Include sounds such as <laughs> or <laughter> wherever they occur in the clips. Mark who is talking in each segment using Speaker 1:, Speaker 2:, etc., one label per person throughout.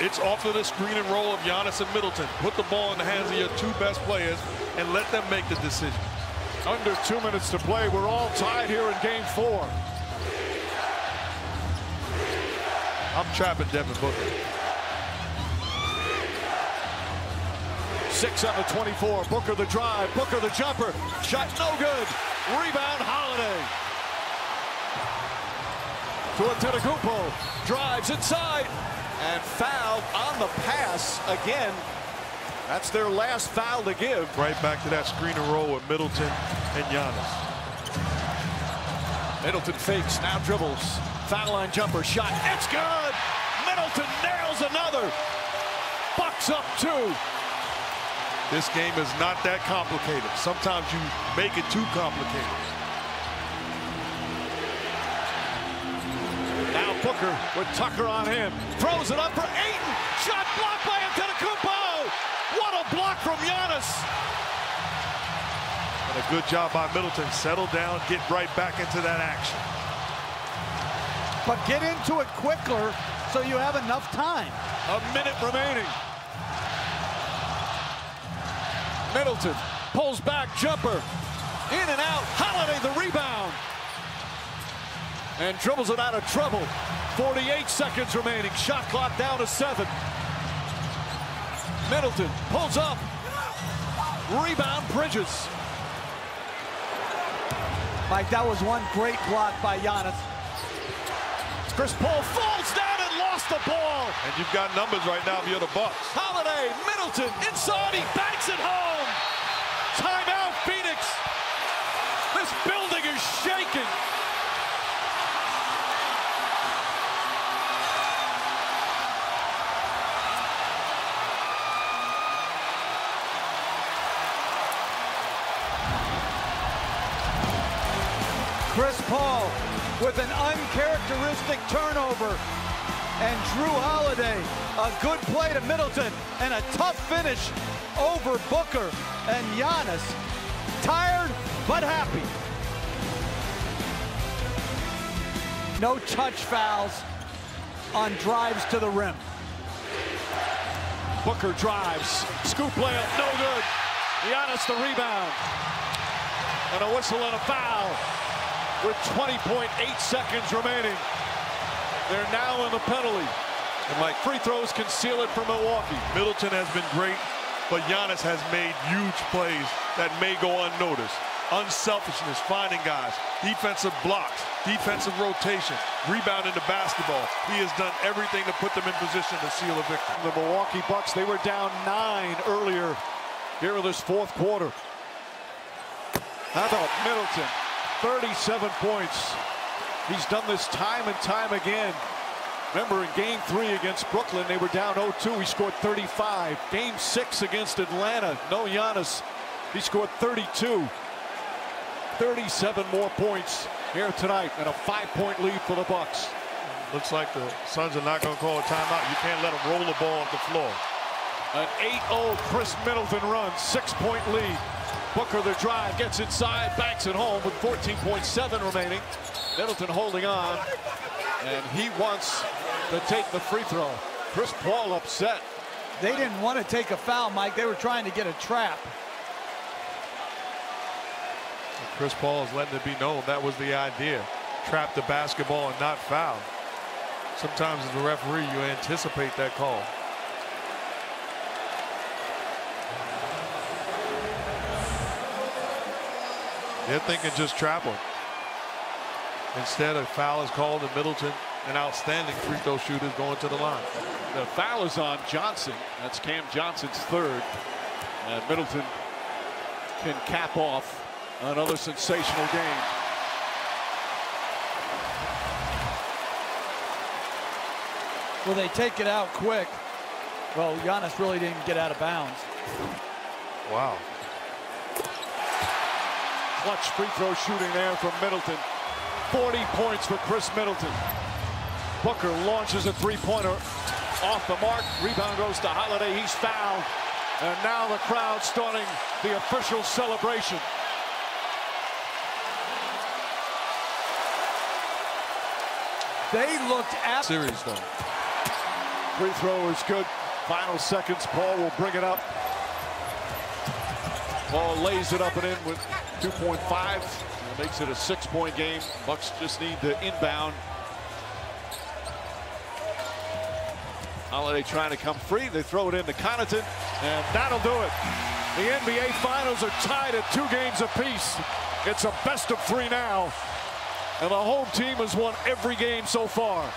Speaker 1: It's off of the screen and roll of Giannis and Middleton. Put the ball in the hands of your two best players and let them make the decision.
Speaker 2: Under two minutes to play. We're all tied here in game four.
Speaker 1: I'm trapping Devin Booker.
Speaker 2: Six on the 24. Booker the drive. Booker the jumper. Shot no good. Rebound Holiday. To Antetokounmpo. Drives inside. And fouled on the pass again. That's their last foul to give.
Speaker 1: Right back to that screen and roll with Middleton and Giannis.
Speaker 2: Middleton fakes, now dribbles. Foul line jumper, shot, it's good! Middleton nails another. Bucks up two.
Speaker 1: This game is not that complicated. Sometimes you make it too complicated.
Speaker 2: Now with Tucker on him. Throws it up for Ayton. Shot blocked by Antetokounmpo. What a block from Giannis.
Speaker 1: And a good job by Middleton. Settle down, get right back into that action.
Speaker 3: But get into it quicker so you have enough time.
Speaker 2: A minute remaining. Middleton pulls back, jumper. In and out, Holiday the rebound. And dribbles it out of trouble. 48 seconds remaining, shot clock down to seven. Middleton pulls up. Rebound, Bridges.
Speaker 3: Mike, that was one great block by Giannis.
Speaker 2: Chris Paul falls down and lost the ball.
Speaker 1: And you've got numbers right now if you're the Bucks.
Speaker 2: Holiday, Middleton, inside, he banks it home. Timeout, Phoenix.
Speaker 3: Chris Paul with an uncharacteristic turnover. And Jrue Holiday, a good play to Middleton and a tough finish over Booker and Giannis. Tired but happy. No touch fouls on drives to the rim.
Speaker 2: Booker drives. Scoop layup, no good. Giannis the rebound. And a whistle and a foul with 20.8 seconds remaining. They're now in the penalty.
Speaker 1: And like
Speaker 2: Free throws can seal it for Milwaukee.
Speaker 1: Middleton has been great, but Giannis has made huge plays that may go unnoticed. Unselfishness, finding guys, defensive blocks, defensive rotation, rebounding the basketball. He has done everything to put them in position to seal a victory.
Speaker 2: The Milwaukee Bucks, they were down nine earlier here in this fourth quarter. How about Middleton? 37 points. He's done this time and time again. Remember in game three against Brooklyn, they were down 0-2. He scored 35. Game six against Atlanta, no Giannis. He scored 32. 37 more points here tonight and a five-point lead for the Bucks.
Speaker 1: Looks like the Suns are not going to call a timeout. You can't let them roll the ball off the floor.
Speaker 2: An 8-0 Khris Middleton run, six-point lead. Booker the drive, gets inside, banks it home with 14.7 remaining. Middleton holding on, and he wants to take the free throw. Chris Paul upset.
Speaker 3: They didn't want to take a foul, Mike. They were trying to get a trap.
Speaker 1: Chris Paul is letting it be known that was the idea. Trap the basketball and not foul. Sometimes as a referee, you anticipate that call. They're thinking just trap him. Instead, a foul is called and Middleton, an outstanding free throw shooter, going to the line.
Speaker 2: The foul is on Johnson. That's Cam Johnson's third. And Middleton can cap off another sensational game.
Speaker 3: Well, they take it out quick. Well, Giannis really didn't get out of bounds.
Speaker 1: Wow.
Speaker 2: Clutch free throw shooting there from Middleton. 40 points for Khris Middleton. Booker launches a three-pointer off the mark. Rebound goes to Holiday. He's fouled. And now the crowd starting the official celebration.
Speaker 3: They looked at
Speaker 1: Series though.
Speaker 2: Free throw is good. Final seconds. Paul will bring it up. Paul lays it up and in with 2.5. Makes it a six-point game. Bucks just need to inbound. Holiday trying to come free. They throw it into Connaughton, and that'll do it. The NBA Finals are tied at two games apiece. It's a best of three now, and the home team has won every game so far.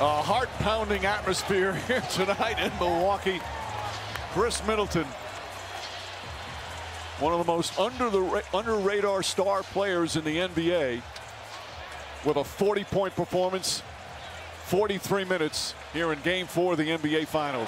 Speaker 2: A heart-pounding atmosphere <laughs> here tonight in Milwaukee. Khris Middleton, one of the most under the under radar star players in the NBA, with a 40-point performance, 43 minutes here in Game Four of the NBA Finals.